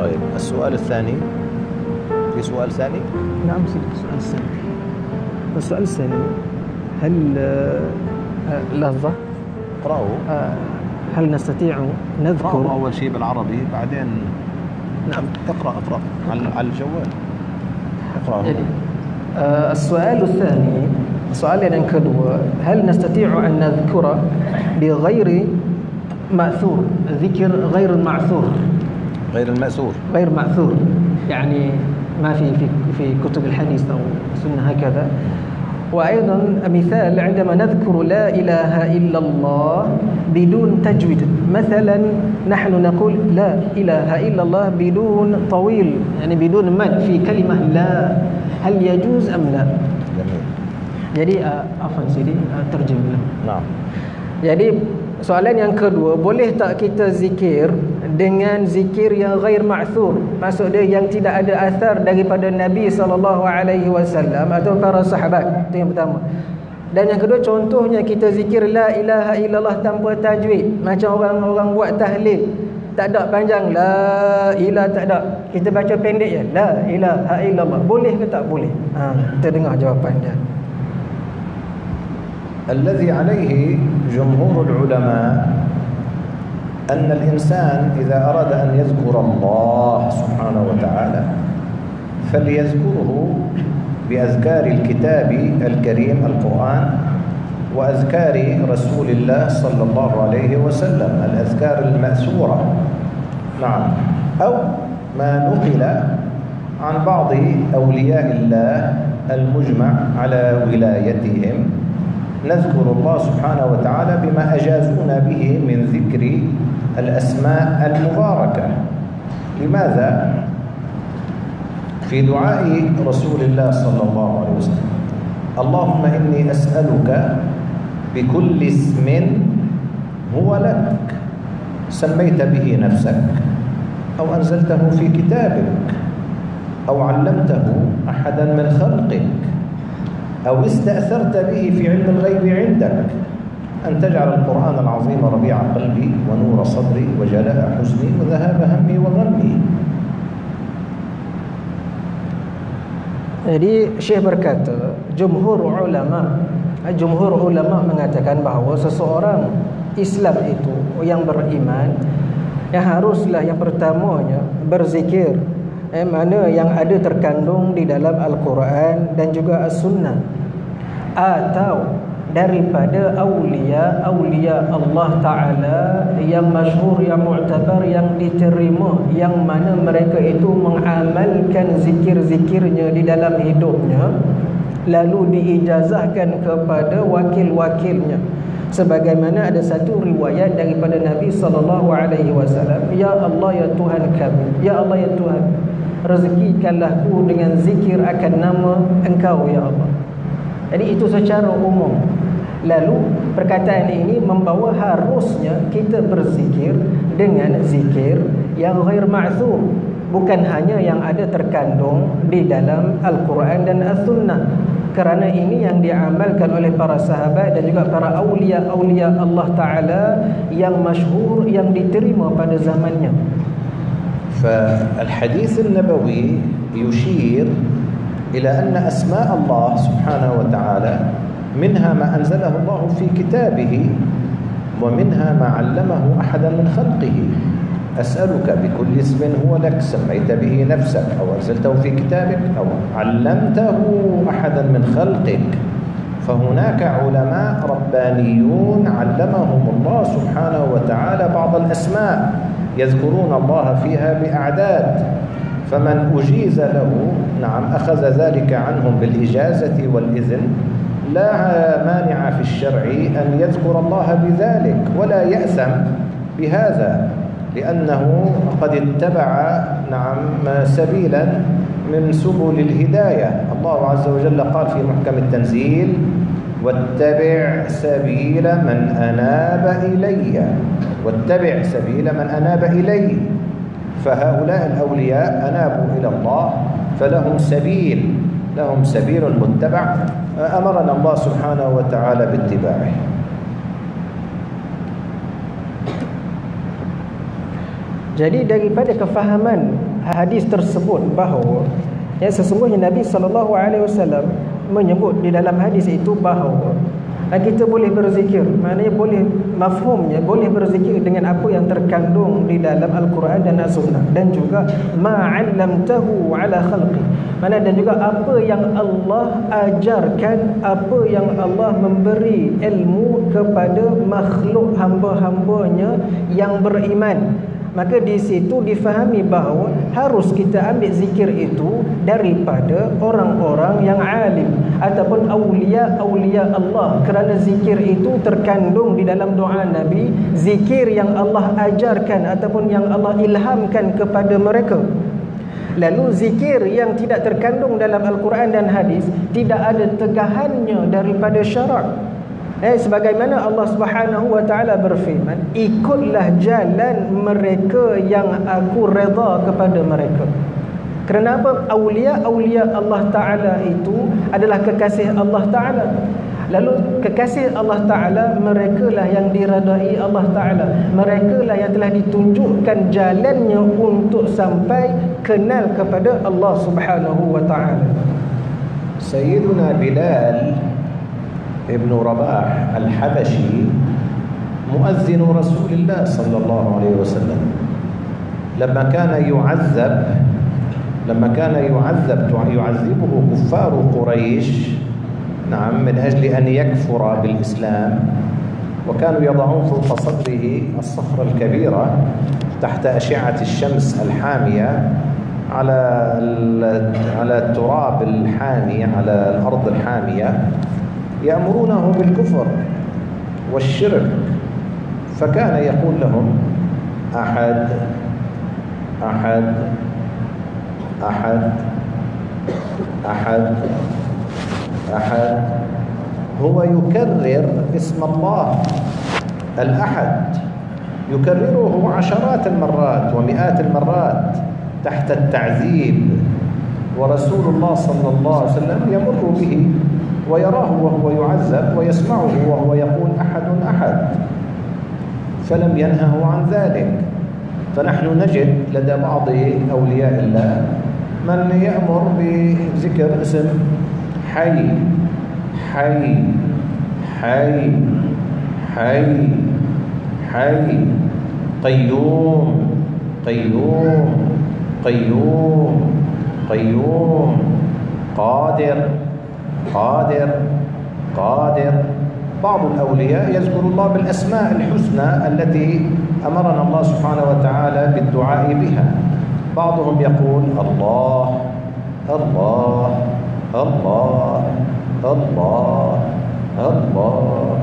طيب السؤال الثاني. في سؤال ثاني؟ نعم سيدي السؤال الثاني السؤال الثاني هل آه، آه، لحظة. اقرأه. آه، هل نستطيع نذكر؟ أول شيء بالعربي بعدين نعم. اقرأ اقرأ. على الجوال. اقرأه. uh, السؤال الثاني السؤال yang kedua هل نستطيع أن نذكر بغير مأثور ذكر غير معثور غير المأثور. غير معثور يعني ما في في في كتب الحديث أو سنة هكذا. وأيضا مثال عندما نذكر لا إله إلا الله بدون تجويد. مثلا نحن نقول لا إله إلا الله بدون طويل يعني بدون مد في كلمة لا. هل يجوز أم لا؟ جميل. jadi uh, afan sini uh, terjemah نعم. jadi soalan yang kedua boleh tak kita zikir dengan zikir yang ghair ma'thur? Maksud dia yang tidak ada asar daripada Nabi wasallam atau para sahabat? Itu yang pertama. Dan yang kedua contohnya kita zikir la ilaha illallah tanpa tajwid. Macam orang-orang buat tahlil. Tak ada panjang la ilaha tak ada. Kita baca pendek je la ilaha illallah. Boleh ke tak boleh? Ha kita dengar jawapan dia الذي عليه جمهور العلماء أن الإنسان إذا أراد أن يذكر الله سبحانه وتعالى فليذكره بأذكار الكتاب الكريم القرآن وأذكار رسول الله صلى الله عليه وسلم الأذكار المأثورة. نعم. أو ما نقل عن بعض أولياء الله المجمع على ولايتهم. نذكر الله سبحانه وتعالى بما أجازونا به من ذكر الأسماء المباركة. لماذا؟ في دعاء رسول الله صلى الله عليه وسلم. اللهم إني أسألك بكل اسم هو لك. سميت به نفسك أو أنزلته في كتابك أو علمته أحدا من خلقك. أو استأثرت به في علم الغيب عندك أن تجعل القرآن العظيم ربيع قلبي ونور صدري وجلاء حزني وذهاب همي وغمي Jadi Syekh berkata, jumhur ulama, eh, jumhur ulama mengatakan bahawa seseorang Islam itu yang beriman yang haruslah yang pertamanya berzikir eh, mana yang ada terkandung di dalam Al-Quran dan juga As-Sunnah. Atau daripada awliya awliya Allah Ta'ala yang masyhur yang mu'tabar yang diterima yang mana mereka itu mengamalkan zikir-zikirnya di dalam hidupnya lalu diijazahkan kepada wakil-wakilnya. Sebagaimana ada satu riwayat daripada Nabi sallallahu alaihi wasallam ya Allah ya Tuhan kami ya Allah ya Tuhan rezekikanlah ku dengan zikir akan nama engkau ya Allah. Jadi itu secara umum. Lalu perkataan ini membawa harusnya kita berzikir dengan zikir yang ghair ma'thur bukan hanya yang ada terkandung di dalam Al-Quran dan As-Sunnah. Kerana ini yang diamalkan oleh para sahabat dan juga para awliya-awliya Allah Ta'ala yang masyhur yang diterima pada zamannya فالحديث النبوي يشير إلى أن أسماء الله سبحانه وتعالى منها ما أنزله الله في كتابه ومنها ما علمه أحدا من خلقه. أسألك بكل اسم هو لك سميت به نفسك أو أنزلته في كتابك أو علمته أحدا من خلقك. فهناك علماء ربانيون علمهم الله سبحانه وتعالى بعض الأسماء. يذكرون الله فيها بأعداد. فمن أجيز له نعم أخذ ذلك عنهم بالإجازة والإذن لا مانع في الشرع أن يذكر الله بذلك ولا يأثم بهذا لأنه قد اتبع نعم سبيلا من سبل الهداية. الله عز وجل قال في محكم التنزيل واتبع سبيل من أناب إلي. واتبع سبيل من أناب إلي فهؤلاء الأولياء أنابوا إلى الله فلهم سبيل لهم سبيل متبع أمرنا الله سبحانه وتعالى باتباعه Jadi daripada kefahaman hadis tersebut bahawa ya sesungguhnya Nabi sallallahu alaihi wasallam menyebut di dalam hadis itu bahawa dan kita boleh berzikir. Maknanya boleh mafhumnya boleh berzikir dengan apa yang terkandung di dalam al-Quran dan as-sunnah. Dan juga ma'allamtahu ala khalqi. Mana dan juga apa yang Allah ajarkan apa yang Allah memberi ilmu kepada makhluk hamba-hambanya yang beriman maka di situ difahami bahawa harus kita ambil zikir itu daripada orang-orang yang alim ataupun awliya-awliya Allah. Kerana zikir itu terkandung di dalam doa Nabi zikir yang Allah ajarkan ataupun yang Allah ilhamkan kepada mereka. Lalu zikir yang tidak terkandung dalam Al-Quran dan hadis tidak ada tegahannya daripada syarak Eh sebagaimana Allah Subhanahu wa taala berfirman, ikutlah jalan mereka yang aku redha kepada mereka. Kenapa aulia-aulia Allah taala itu adalah kekasih Allah taala? Lalu kekasih Allah Ta'ala mereka lah yang diradai Allah Ta'ala Mereka lah yang telah ditunjukkan jalannya untuk sampai kenal kepada Allah Subhanahu Wa Ta'ala Sayyiduna Bilal ابن رباح الحبشي مؤذن رسول الله صلى الله عليه وسلم. لما كان يعذب لما كان يعذب يعذبه كفار قريش نعم من أجل أن يكفر بالإسلام وكانوا يضعون فوق صدره الصخرة الكبيرة تحت أشعة الشمس الحامية على على التراب الحامي على الأرض الحامية. يأمرونه بالكفر والشرك فكان يقول لهم أحد أحد أحد أحد أحد. هو يكرر اسم الله الأحد. يكرره عشرات المرات ومئات المرات تحت التعذيب ورسول الله صلى الله عليه وسلم يمر به. ويراه وهو يعذب ويسمعه وهو يقول أحد أحد. فلم ينهه عن ذلك. فنحن نجد لدى بعض أولياء الله من يأمر بذكر اسم حي. حي. حي. حي. حي. قيوم. قيوم. قيوم. قيوم. قادر. قادر قادر. بعض الأولياء يذكر الله بالأسماء الحسنى التي أمرنا الله سبحانه وتعالى بالدعاء بها. بعضهم يقول الله الله الله الله الله.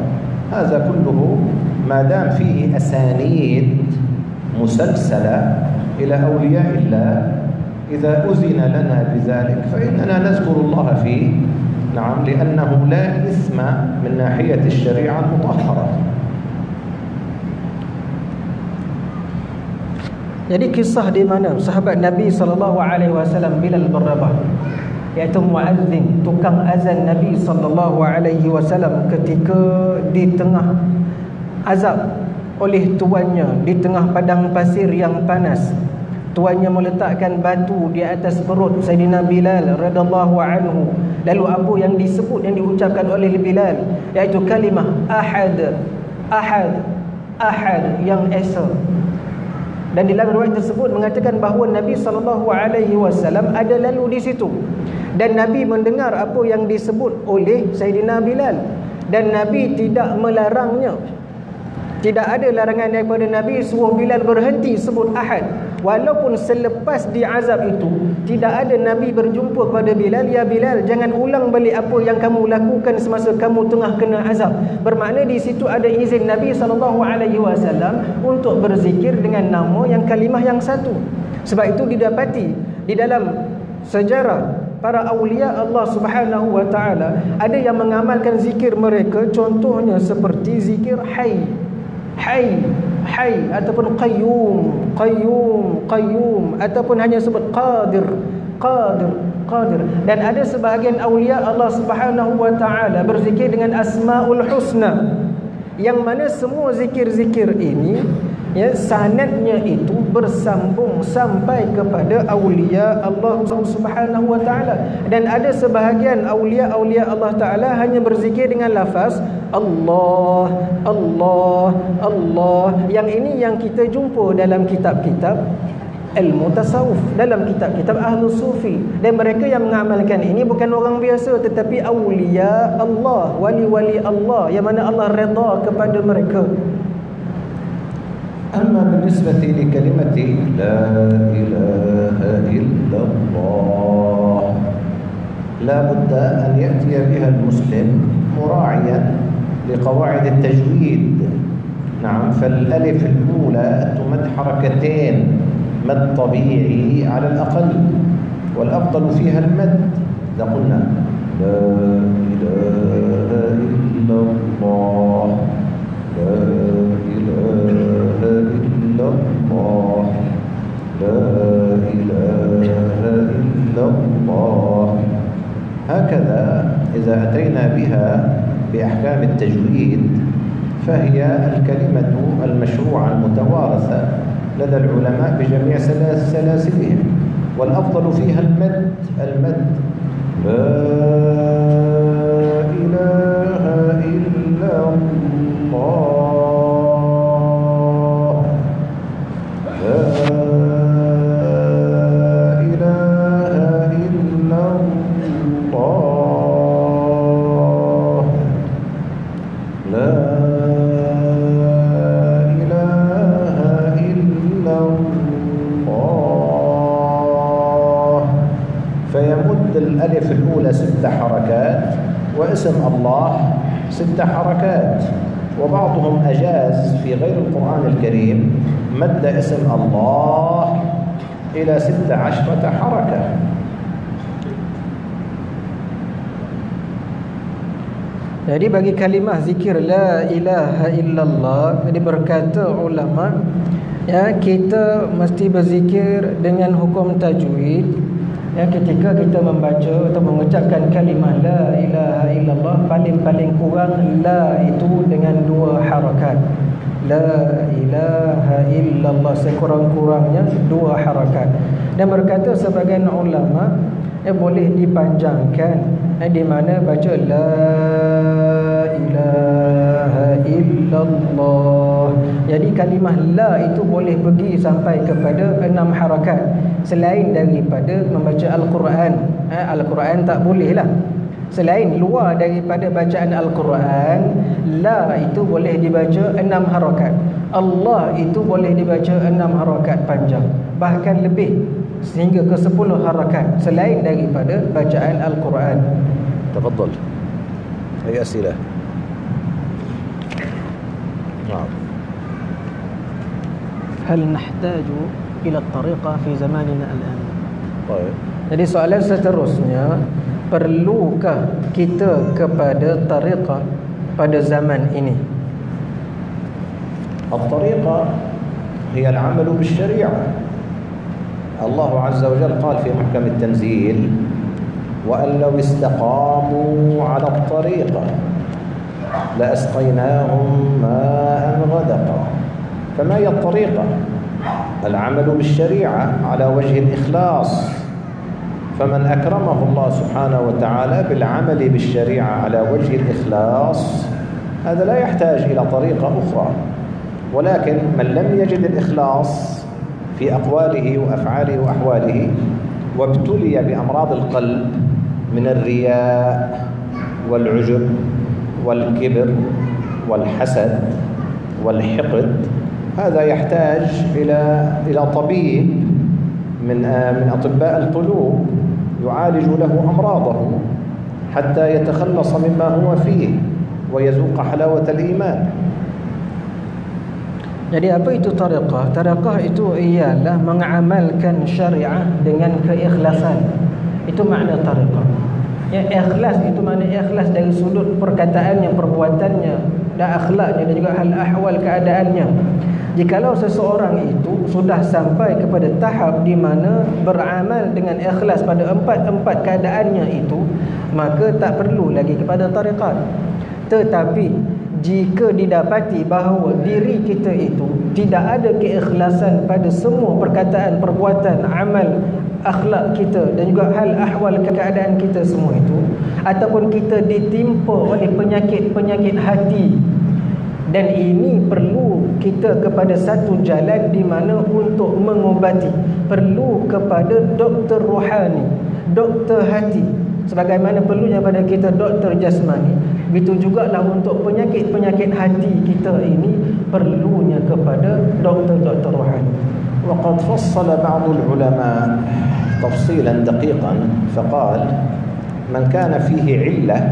هذا كله ما دام فيه أسانيد مسلسلة إلى أولياء الله إذا أذن لنا بذلك فإننا نذكر الله فيه. نعم لأنه لا إثم من ناحية الشريعة المطهرة Jadi kisah di mana sahabat Nabi sallallahu alaihi wasallam Bilal bin Rabah iaitu muazzin tukang azan Nabi sallallahu alaihi wasallam ketika di tengah azab oleh tuannya di tengah padang pasir yang panas tuannya meletakkan batu di atas perut Sayyidina Bilal radallahu anhu. Lalu apa yang disebut yang diucapkan oleh Bilal? Iaitu kalimah ahad ahad ahad yang esa. Dan di dalam riwayat tersebut mengatakan bahawa Nabi sallallahu alaihi wasallam ada lalu di situ. Dan Nabi mendengar apa yang disebut oleh Sayyidina Bilal. Dan Nabi tidak melarangnya tidak ada larangan daripada Nabi suruh Bilal berhenti sebut ahad. Walaupun selepas diazab itu Tidak ada Nabi berjumpa kepada Bilal Ya Bilal jangan ulang balik apa yang kamu lakukan Semasa kamu tengah kena azab. Bermakna di situ ada izin Nabi SAW Untuk berzikir dengan nama yang kalimah yang satu. Sebab itu didapati Di dalam sejarah Para awliya Allah subhanahu wa ta'ala Ada yang mengamalkan zikir mereka Contohnya seperti zikir hay Hay Hay ataupun qayyum qayyum qayyum ataupun hanya sebut qadir qadir qadir. Dan ada sebahagian aulia Allah Subhanahu wa taala berzikir dengan asmaul husna. Yang mana semua zikir-zikir ini ya sanadnya itu bersambung sampai kepada aulia Allah Subhanahu wa taala. Dan ada sebahagian aulia-aulia Allah taala hanya berzikir dengan lafaz Allah Allah Allah. Yang ini yang kita jumpa dalam kitab-kitab ilmu tasawuf dalam kitab-kitab ahlu sufi. Dan mereka yang mengamalkan ini bukan orang biasa tetapi aulia Allah wali-wali Allah yang mana Allah redha kepada mereka أما بالنسبة لكلمة لا إله إلا الله لا بد أن يأتي بها المسلم مراعيا لقواعد التجويد. نعم فالألف الأولى تمد حركتين مد طبيعي على الأقل والأفضل فيها المد. إذا قلنا لا إله إلا الله لا لا إله إلا الله. هكذا إذا أتينا بها بأحكام التجويد فهي الكلمة المشروعة المتوارثة لدى العلماء بجميع سلاسلهم والأفضل فيها المد المد. لا الألف الأولى ست حركات واسم الله ست حركات وبعضهم أجاز في غير القرآن الكريم مد اسم الله إلى ست عشرة حركة Jadi bagi kalimah zikir la ilaha illallah jadi berkata ulama ya kita mesti berzikir dengan hukum tajwid ya ketika kita membaca atau mengucapkan kalimah la ilaha illallah paling-paling kurang la itu dengan dua harakat. La ilaha illallah sekurang-kurangnya dua harakat. Dan berkata sebagian ulama eh, boleh dipanjangkan. Eh, di mana baca la ilaha illallah. Jadi kalimah la itu boleh pergi sampai kepada enam harakat selain daripada membaca al-Quran. ha, al-Quran tak boleh lah. Selain luar daripada bacaan al-Quran, la itu boleh dibaca enam harakat. Allah itu boleh dibaca enam harakat panjang, bahkan lebih sehingga ke sepuluh harakat selain daripada bacaan al-Quran. Tafadol Ayat silah. نعم هل نحتاج إلى الطريقة في زماننا الآن؟ طيب Jadi soalan seterusnya Perlukah kita kepada tariqah pada zaman ini? الطريقة هي العمل بالشريعة الله عز وجل قال في محكم التنزيل وأن لو استقاموا على الطريقة لأسقيناهم ماء غدقا فما هي الطريقة؟ العمل بالشريعة على وجه الإخلاص. فمن أكرمه الله سبحانه وتعالى بالعمل بالشريعة على وجه الإخلاص هذا لا يحتاج إلى طريقة أخرى. ولكن من لم يجد الإخلاص في أقواله وأفعاله وأحواله وابتلي بأمراض القلب من الرياء والعجب والكبر والحسد والحقد هذا يحتاج إلى إلى طبيب من من أطباء القلوب يعالج له أمراضه حتى يتخلص مما هو فيه ويذوق حلاوة الإيمان Jadi apa itu tariqah? Tariqah itu ialah mengamalkan syariah dengan keikhlasan. Itu makna tariqah. Ya ikhlas itu makna ikhlas dari sudut perkataannya, perbuatannya, dan akhlaknya dan juga hal ahwal keadaannya. Jikalau seseorang itu sudah sampai kepada tahap di mana beramal dengan ikhlas pada empat-empat keadaannya itu, maka tak perlu lagi kepada tariqat. Tetapi jika didapati bahawa diri kita itu tidak ada keikhlasan pada semua perkataan, perbuatan, amal, akhlak kita dan juga hal ahwal keadaan kita semua itu ataupun kita ditimpa oleh penyakit-penyakit hati dan ini perlu kita kepada satu jalan di mana untuk mengobati perlu kepada doktor rohani doktor hati sebagaimana perlunya pada kita doktor jasmani Begitu jugalah untuk penyakit-penyakit hati kita ini perlunya kepada doktor-doktor rohani. وقد فصل بعض العلماء تفصيلا دقيقا فقال من كان فيه علة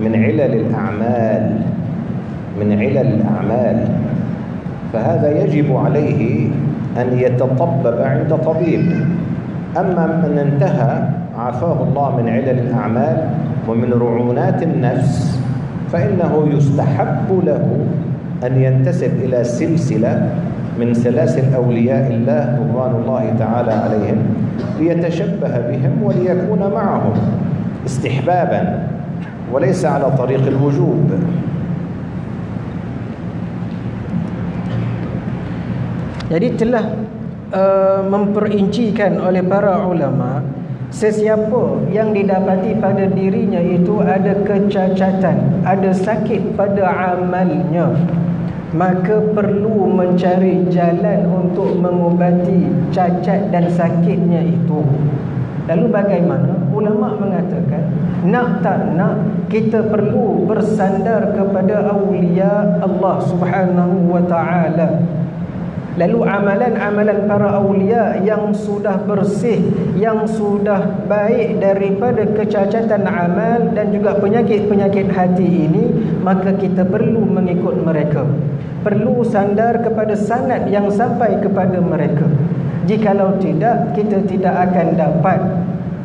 من علل الأعمال من علل الأعمال فهذا يجب عليه أن يتطبب عند طبيب. أما من انتهى عافاه الله من علل الأعمال ومن رعونات النفس فإنه يستحب له أن ينتسب إلى سلسلة من سلاسل أولياء الله رضوان الله تعالى عليهم ليتشبه بهم وليكون معهم استحبابا وليس على طريق الوجوب Jadi telah uh, memperincikan oleh para ulama Sesiapa yang didapati pada dirinya itu ada kecacatan, ada sakit pada amalnya, maka perlu mencari jalan untuk mengubati cacat dan sakitnya itu. Lalu bagaimana? Ulama mengatakan, nak tak nak kita perlu bersandar kepada awliya Allah Subhanahu wa taala Lalu amalan-amalan para awliya yang sudah bersih, yang sudah baik daripada kecacatan amal dan juga penyakit-penyakit hati ini, maka kita perlu mengikut mereka. Perlu sandar kepada sanad yang sampai kepada mereka. Jikalau tidak, kita tidak akan dapat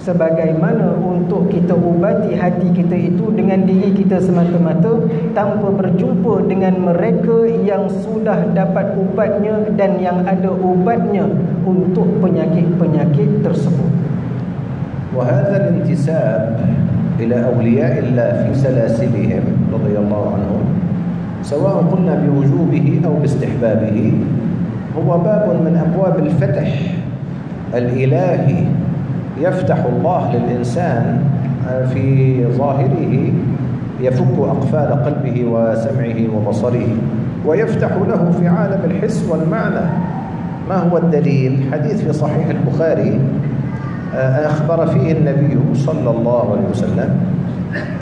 sebagaimana untuk kita ubati hati kita itu dengan diri kita semata-mata tanpa berjumpa dengan mereka yang sudah dapat ubatnya dan yang ada ubatnya untuk penyakit-penyakit tersebut. وهذا الانتساب إلى أولياء الله في سلاسلهم رضي الله عنهم سواء قلنا بوجوبه أو باستحبابه هو باب من أبواب الفتح الإلهي يفتح الله للإنسان في ظاهره يفك أقفال قلبه وسمعه وبصره ويفتح له في عالم الحس والمعنى. ما هو الدليل؟ حديث في صحيح البخاري آه، أخبر فيه النبي صلى الله عليه وسلم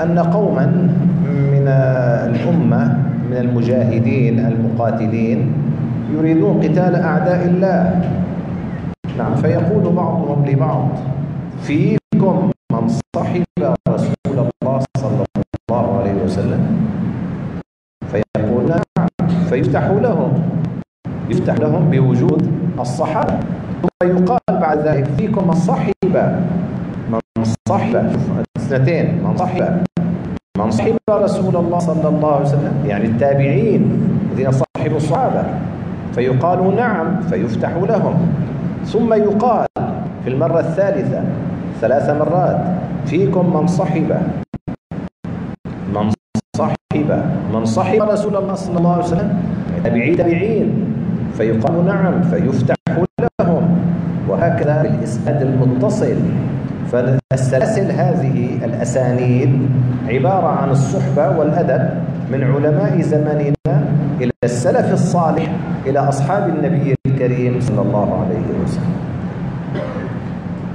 أن قوما من الأمة من المجاهدين المقاتلين يريدون قتال أعداء الله. نعم فيقول بعضهم لبعض فيكم من صحب رسول الله صلى الله عليه وسلم. فيقول نعم فيفتح لهم يفتح لهم بوجود الصحابة. ثم يقال بعد ذلك فيكم من صحب من صحب اثنتين من صحب من صحب رسول الله صلى الله عليه وسلم يعني التابعين الذين صحبوا الصحابة. فيقال نعم فيفتح لهم. ثم يقال في المرة الثالثة ثلاث مرات. فيكم من صحب. من صحب. من صحب رسول الله صلى الله عليه وسلم. تابعين تابعين. فيقال نعم فيفتح لهم. وهكذا بالإسناد المتصل. فالسلاسل هذه الأسانيد عبارة عن الصحبة والأدب من علماء زماننا إلى السلف الصالح إلى أصحاب النبي الكريم صلى الله عليه وسلم.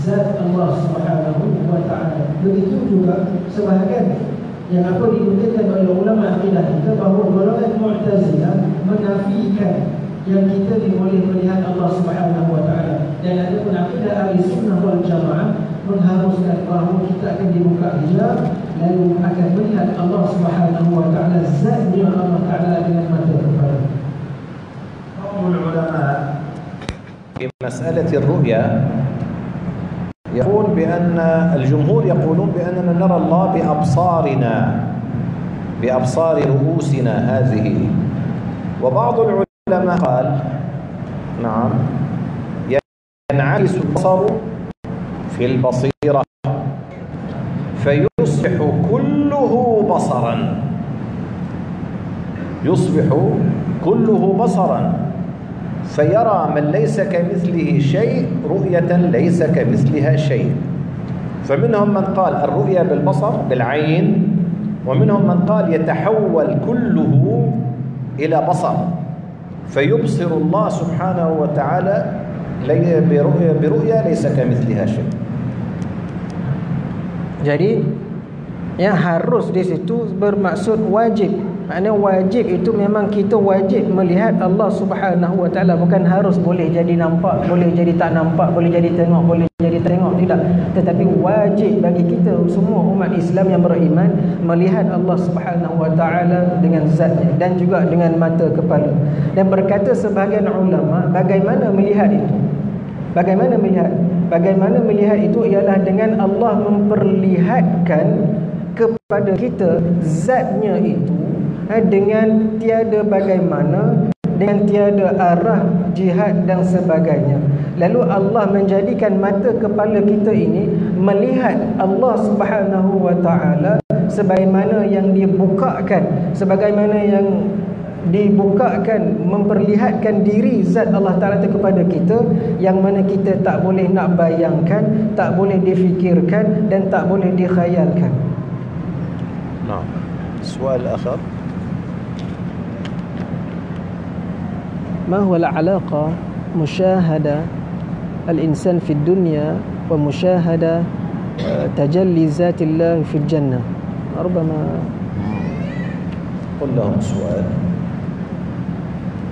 zat Allah Subhanahu wa taala. Begitu juga sebahagian yang apa dikatakan oleh ulama akidah kita bahawa golongan Mu'tazilah menafikan yang kita boleh melihat Allah Subhanahu wa taala. Dan ada pun akidah Ahli Sunnah wal Jamaah mengharuskan bahawa kita akan dibuka hijab lalu akan melihat Allah Subhanahu wa taala zatnya Allah taala dengan mata kepala. Kaum ulama في مسألة الرؤيا يقول بأن الجمهور يقولون بأننا نرى الله بأبصارنا بأبصار رؤوسنا هذه. وبعض العلماء قال نعم ينعكس البصر في البصيرة فيصبح كله بصرا. يصبح كله بصرا. فيرى من ليس كمثله شيء رؤية ليس كمثلها شيء. فمنهم من قال الرؤيا بالبصر بالعين ومنهم من قال يتحول كله إلى بصر. فيبصر الله سبحانه وتعالى برؤيا, برؤيا ليس كمثلها شيء. Jadi yang harus di situ bermaksud wajib. Maknanya wajib itu memang kita wajib melihat Allah subhanahu wa ta'ala. Bukan harus boleh jadi nampak, boleh jadi tak nampak, boleh jadi tengok, boleh jadi tengok. Tidak, tetapi wajib bagi kita semua umat Islam yang beriman Melihat Allah subhanahu wa ta'ala dengan zatnya dan juga dengan mata kepala. Dan berkata sebahagian ulama bagaimana melihat itu? Bagaimana melihat? Bagaimana melihat itu ialah dengan Allah memperlihatkan kepada kita zatnya itu dengan tiada bagaimana dengan tiada arah jihad dan sebagainya. Lalu Allah menjadikan mata kepala kita ini melihat Allah Subhanahu wa taala sebagaimana yang dibukakan sebagaimana yang dibukakan memperlihatkan diri zat Allah Taala itu kepada kita yang mana kita tak boleh nak bayangkan tak boleh difikirkan dan tak boleh dikhayalkan. Nah, soal akhir ما هو العلاقة مشاهدة الإنسان في الدنيا ومشاهدة تجلي ذات الله في الجنة ربما قل لهم سؤال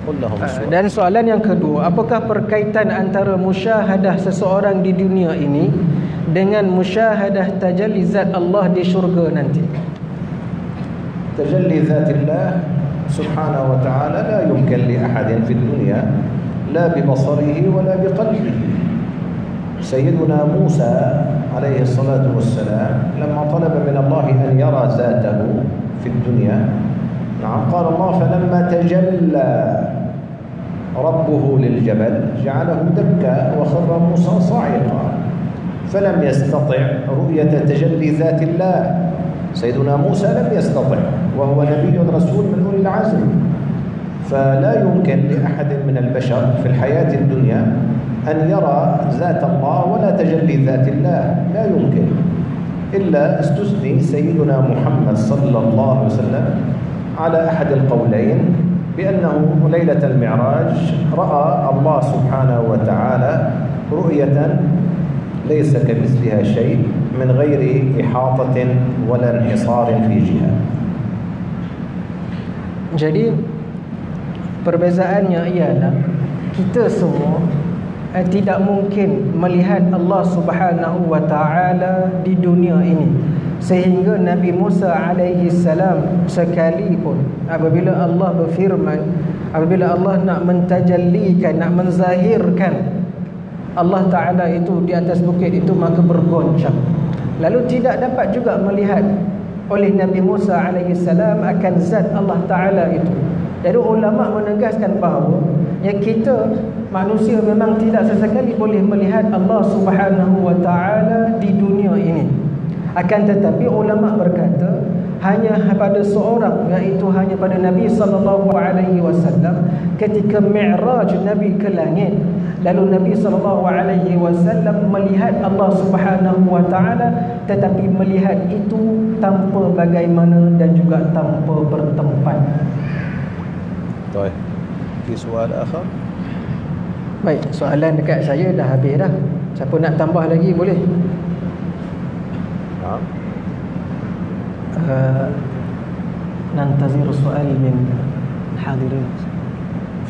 قل لهم سؤال Dan soalan yang kedua, apakah perkaitan antara musyahadah seseorang di dunia ini dengan musyahadah tajalli zat Allah di syurga nanti? تجلي ذات الله سبحانه وتعالى لا يمكن لأحد في الدنيا لا ببصره ولا بقلبه. سيدنا موسى عليه الصلاة والسلام لما طلب من الله أن يرى ذاته في الدنيا نعم قال الله فلما تجلى ربه للجبل جعله دكا وخر موسى صاعقا. فلم يستطع رؤية تجلي ذات الله. سيدنا موسى لم يستطع وهو نبي رسول من أولي العزم. فلا يمكن لأحد من البشر في الحياة الدنيا أن يرى ذات الله ولا تجلي ذات الله. لا يمكن. إلا استثني سيدنا محمد صلى الله عليه وسلم على أحد القولين بأنه ليلة المعراج رأى الله سبحانه وتعالى رؤية ليس كمثلها شيء. من غير إحاطة ولا انحصار في جهة Jadi perbezaannya ialah kita semua eh, tidak mungkin melihat Allah Subhanahu wa taala di dunia ini sehingga Nabi Musa alaihi salam sekalipun apabila Allah berfirman apabila Allah nak mentajallikan nak menzahirkan Allah taala itu di atas bukit itu maka bergoncang lalu tidak dapat juga melihat oleh Nabi Musa alaihi salam akan zat Allah taala itu. Jadi ulama menegaskan bahawa ya kita manusia memang tidak sesekali boleh melihat Allah Subhanahu wa taala di dunia ini. Akan tetapi ulama berkata hanya pada seorang iaitu hanya pada Nabi sallallahu alaihi wasallam ketika Mi'raj Nabi ke langit lalu Nabi sallallahu alaihi wasallam melihat Allah Subhanahu wa taala tetapi melihat itu tanpa bagaimana dan juga tanpa bertempat. Baik. Di soal akhir. Baik, soalan dekat saya dah habis dah. Siapa nak tambah lagi boleh? نعم آه، ننتظر سؤال من الحاضرين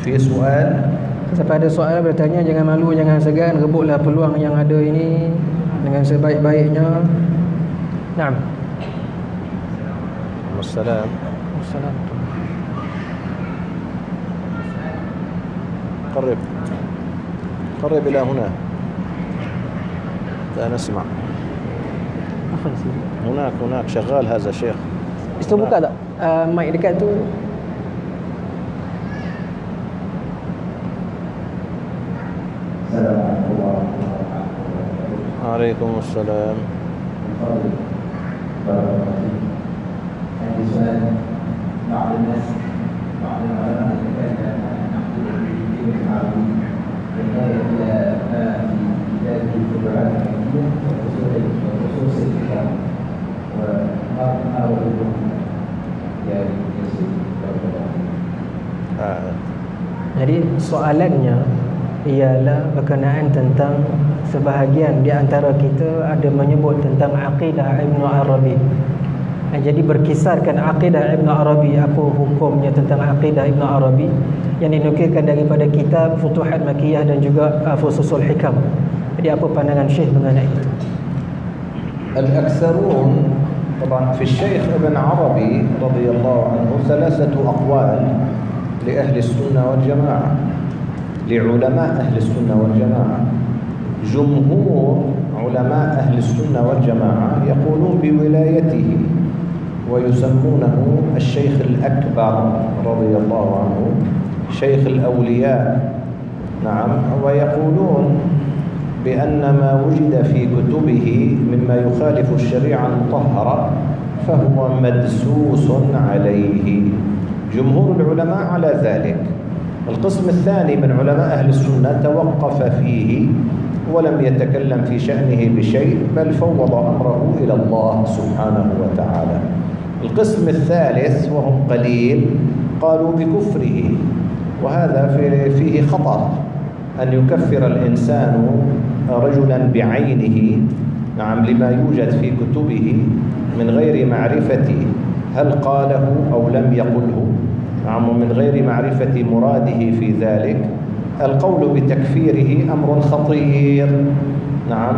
في سؤال Siapa ada soalan bertanya jangan malu jangan segan rebutlah peluang yang ada ini dengan sebaik-baiknya. Naam. السلام والسلام قرب قرب إلى هنا لا نسمع Apa di sini? هناك هناك شغال هذا شيخ Situ buka tak? Uh, mic dekat tu عليكم السلام Jadi soalannya ialah berkenaan tentang sebahagian di antara kita ada menyebut tentang akidah Ibn Arabi. Eh, Jadi berkisarkan akidah Ibn Arabi apa hukumnya tentang akidah Ibn Arabi yang dinukilkan daripada kitab Futuhat Makiyah dan juga uh, Fususul Hikam. Jadi apa pandangan Syekh mengenai itu? الأكثرون طبعا في الشيخ ابن عربي رضي الله عنه ثلاثة أقوال لأهل السنة والجماعة لعلماء أهل السنة والجماعة جمهور علماء أهل السنة والجماعة يقولون بولايته ويسمونه الشيخ الأكبر رضي الله عنه شيخ الأولياء نعم ويقولون بأن ما وجد في كتبه مما يخالف الشريعة المطهرة فهو مدسوس عليه. جمهور العلماء على ذلك. القسم الثاني من علماء أهل السنة توقف فيه ولم يتكلم في شأنه بشيء بل فوض أمره إلى الله سبحانه وتعالى. القسم الثالث وهم قليل قالوا بكفره وهذا في- فيه خطر أن يكفر الإنسان رجلا بعينه نعم لما يوجد في كتبه من غير معرفة هل قاله أو لم يقله نعم ومن غير معرفة مراده في ذلك. القول بتكفيره أمر خطير. نعم.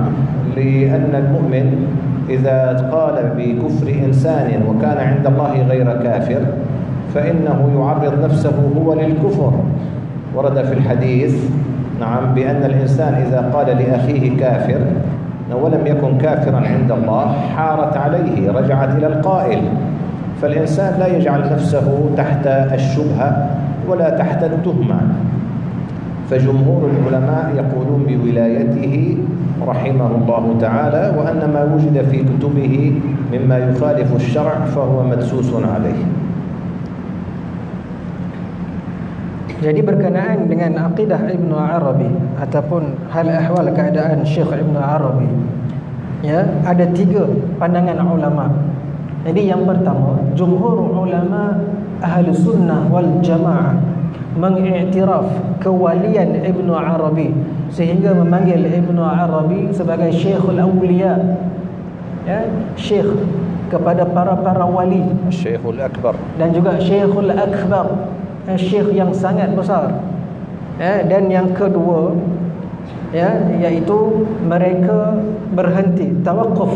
لأن المؤمن إذا قال بكفر إنسان وكان عند الله غير كافر فإنه يعرض نفسه هو للكفر. ورد في الحديث نعم بأن الإنسان إذا قال لأخيه كافر ولم يكن كافرا عند الله حارت عليه رجعت إلى القائل. فالإنسان لا يجعل نفسه تحت الشبهة ولا تحت التهمة. فجمهور العلماء يقولون بولايته رحمه الله تعالى وأن ما وجد في كتبه مما يخالف الشرع فهو مدسوس عليه Jadi berkenaan dengan akidah Ibn Arabi ataupun hal ahwal keadaan Syekh Ibn Arabi ya ada tiga pandangan ulama. Jadi yang pertama, jumhur ulama ahli sunnah wal jamaah mengiktiraf kewalian Ibn Arabi. Sehingga memanggil Ibn Arabi sebagai Syekhul Awliya. Ya syekh kepada para para wali. Syekhul Akbar. Dan juga Syekhul Akbar. Ya, Sheikh yang sangat besar. Ya dan yang kedua ya iaitu mereka berhenti tawakuf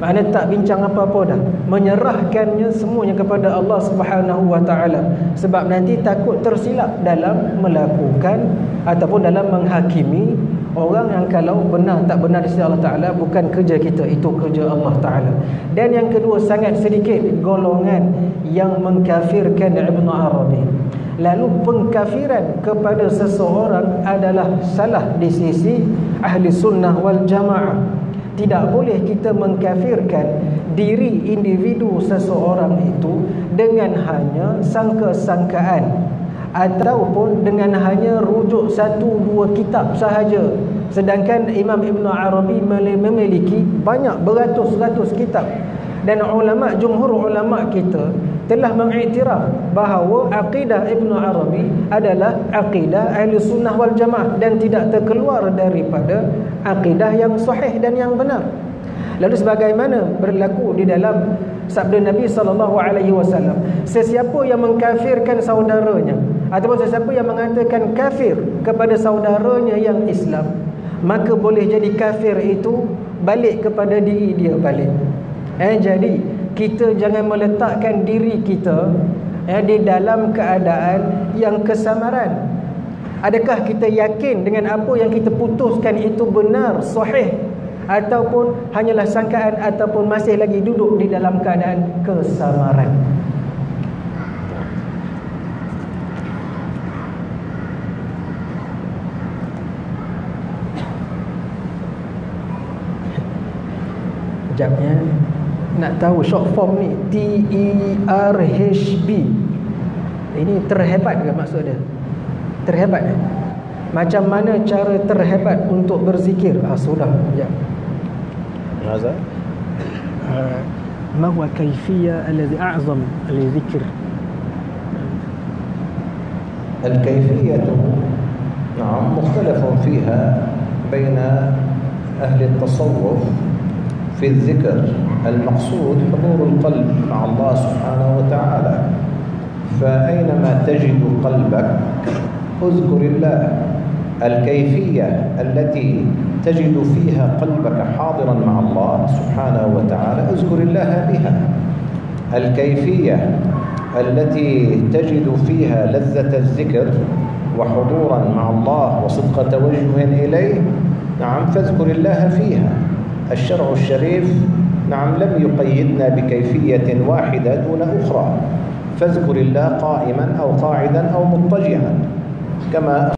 maknanya tak bincang apa-apa dah. Menyerahkannya semuanya kepada Allah Subhanahu wa taala. Sebab nanti takut tersilap dalam melakukan ataupun dalam menghakimi orang yang kalau benar tak benar di sisi Allah taala bukan kerja kita itu kerja Allah taala. Dan yang kedua sangat sedikit golongan yang mengkafirkan Ibn Arabi. Lalu pengkafiran kepada seseorang adalah salah di sisi ahli sunnah wal jamaah tidak boleh kita mengkafirkan diri individu seseorang itu dengan hanya sangka-sangkaan ataupun dengan hanya rujuk satu dua kitab sahaja. Sedangkan Imam Ibn Arabi memiliki banyak beratus-ratus kitab dan ulama jumhur ulama kita telah mengiktiraf bahawa akidah Ibn Arabi adalah akidah ahli sunnah wal jamaah dan tidak terkeluar daripada akidah yang sahih dan yang benar. Lalu sebagaimana berlaku di dalam sabda Nabi wasallam, sesiapa yang mengkafirkan saudaranya ataupun sesiapa yang mengatakan kafir kepada saudaranya yang Islam, maka boleh jadi kafir itu balik kepada diri dia balik. Eh jadi kita jangan meletakkan diri kita eh, di dalam keadaan yang kesamaran Adakah kita yakin dengan apa yang kita putuskan itu benar, sahih ataupun hanyalah sangkaan ataupun masih lagi duduk di dalam keadaan kesamaran? Sekejapnya Nak tahu short form ni T-E-R-H-B Ini terhebat ke maksud dia? Terhebat eh? Macam mana cara terhebat untuk berzikir? Ah, sudah Sekejap ماذا؟ ما هو كيفية الذي أعظم لذكر الكيفية نعم مختلف فيها بين أهل التصوف في الذكر المقصود حضور القلب مع الله سبحانه وتعالى. فأينما تجد قلبك اذكر الله الكيفية التي تجد فيها قلبك حاضرا مع الله سبحانه وتعالى اذكر الله بها. الكيفية التي تجد فيها لذة الذكر وحضورا مع الله وصدق توجه إليه نعم فاذكر الله فيها. الشرع الشريف نعم لم يقيدنا بكيفية واحدة دون أخرى. فاذكر الله قائما أو قاعدا أو مضطجعا. كما